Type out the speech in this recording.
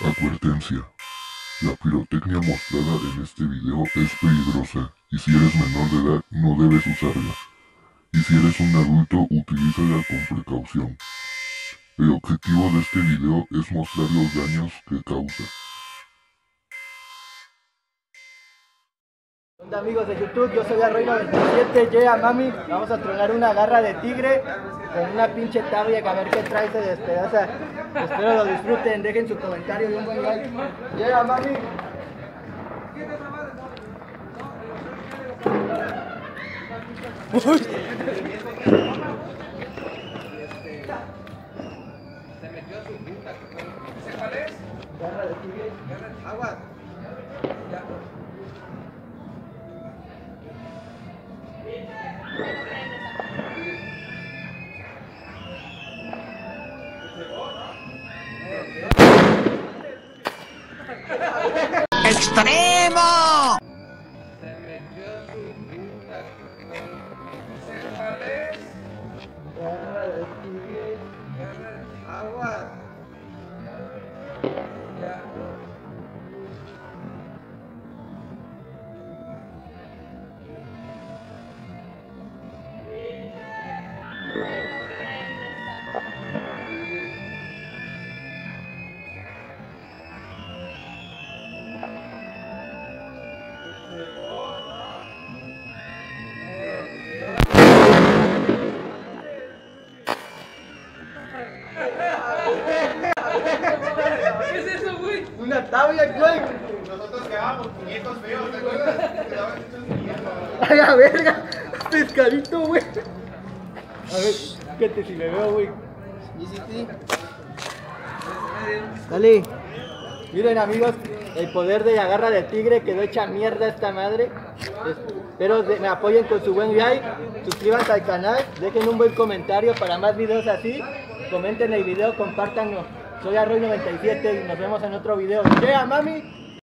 Advertencia. La pirotecnia mostrada en este video es peligrosa y si eres menor de edad no debes usarla. Y si eres un adulto utilízala con precaución. El objetivo de este video es mostrar los daños que causa. Amigos de YouTube, yo soy Arroyo27, yeah mami, vamos a tronar una garra de tigre con una pinche tabla a ver qué trae se despedaza. Espero lo disfruten, dejen su comentario y un buen like. Yeah mami. Se metió su puta. Céfales. Garra de tigre. Agua. ¿Qué Una tabla, güey. Nosotros quedábamos puñetos feos, ¿te acuerdas? Quedaban hechos mierda. Ay, la verga. Pescadito, güey. A ver, fíjate si me veo, güey. Dale. Miren, amigos, el poder de la garra del tigre quedó hecha mierda esta madre. Espero de- me apoyen con su buen like. Suscríbanse al canal. Dejen un buen comentario para más videos así. Comenten el video, compártanlo. Soy Arroy97 y nos vemos en otro video. ¡Yeah, mami!